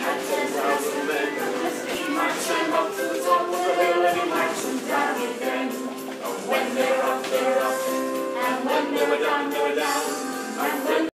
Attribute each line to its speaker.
Speaker 1: had ten thousand to again. When they're up, they're up, and when they were down, they